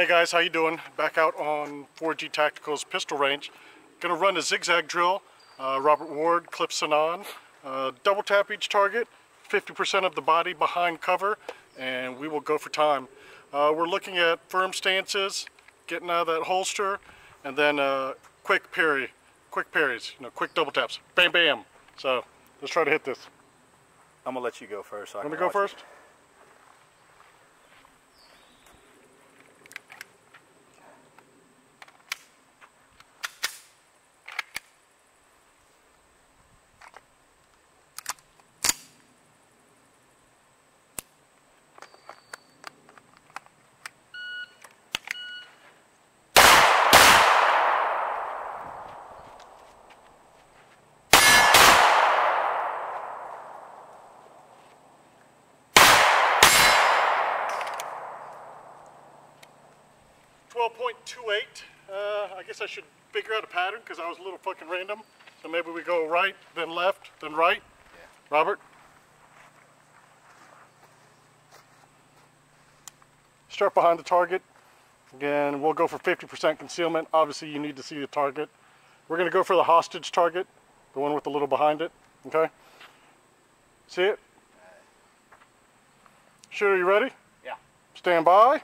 Hey guys, how you doing? Back out on 4G Tactical's pistol range. Gonna run a zigzag drill. Uh, Robert Ward, clips on. Uh, double tap each target, 50% of the body behind cover, and we will go for time. Uh, we're looking at firm stances, getting out of that holster, and then uh, quick parry, quick parries, you know, quick double taps. Bam, bam. So let's try to hit this. I'm gonna let you go first. So I Let me go first. it. Twelve point two eight. Uh, I guess I should figure out a pattern because I was a little fucking random. So maybe we go right, then left, then right. Yeah. Robert. Start behind the target. Again, we'll go for 50% concealment. Obviously, you need to see the target. We're going to go for the hostage target, the one with the little behind it. Okay? See it? Shooter, you ready? Yeah. Stand by.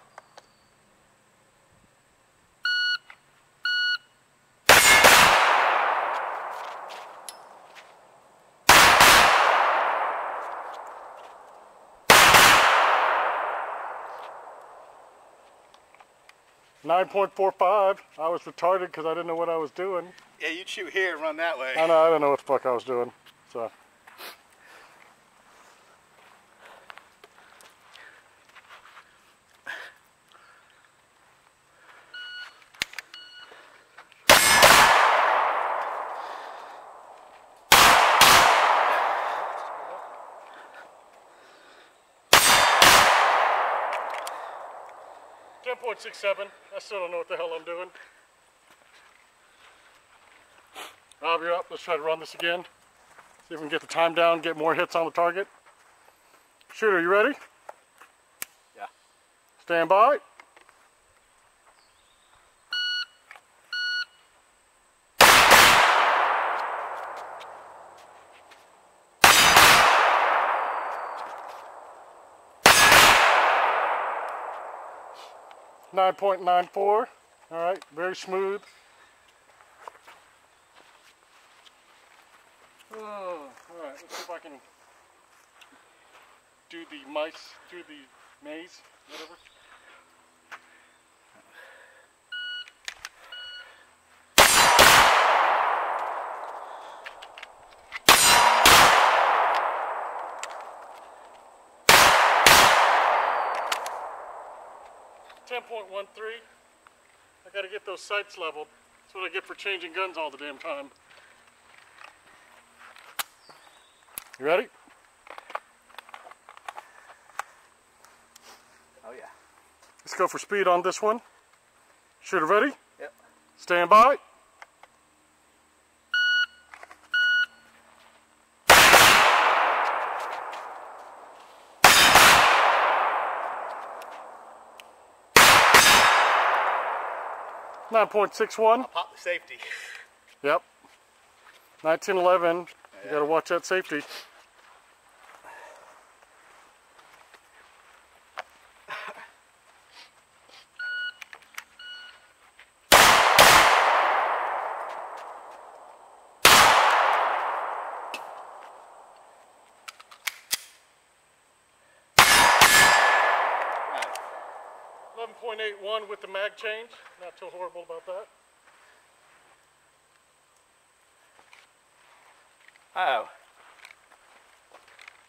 Nine point four five. I was retarded because I didn't know what I was doing. Yeah, you'd shoot here and run that way. I know I didn't know what the fuck I was doing. So Ten point six seven. I still don't know what the hell I'm doing. Rob, you're up. Let's try to run this again. See if we can get the time down, get more hits on the target. Shooter, you ready? Yeah. Stand by. Nine point nine four. All right, very smooth. Oh, all right, let's see if I can do the mice, do the maze, whatever. Ten point one three. I gotta get those sights leveled. That's what I get for changing guns all the damn time. You ready? Oh yeah. Let's go for speed on this one. Shooter ready? Yep. Stand by. Nine point six one. Pop the safety. Yep. Nineteen eleven. You gotta watch that safety. Eleven point eight one with the mag change. Not too horrible about that. Oh.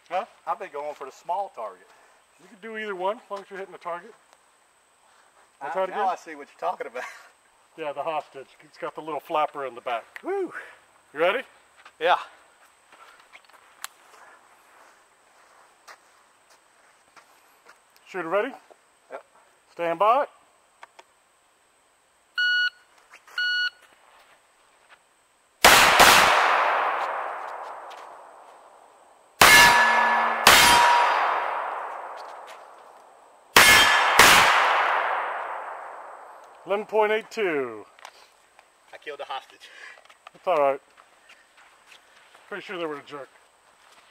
Huh? I've been going for the small target. You can do either one, as long as you're hitting the target. I'll I- now again. I see what you're talking about. Yeah, the hostage. It's got the little flapper in the back. Woo. You ready? Yeah. Shooter ready? Stand by. 11.82. I killed a hostage. It's alright. Pretty sure they were a jerk.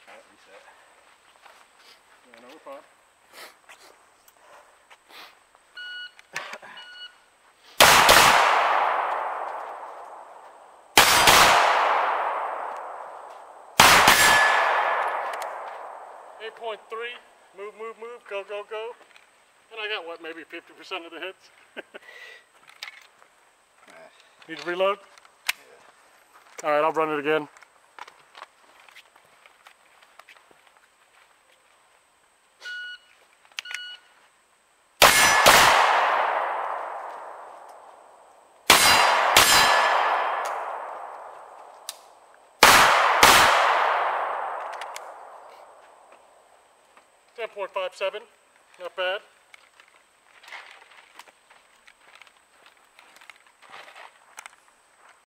Alright, reset. Yeah, no, we're fine. Eight point three. Move, move, move. Go, go, go. And I got what, maybe fifty percent of the hits. Need to reload. All right, I'll run it again. Ten point five seven, not bad.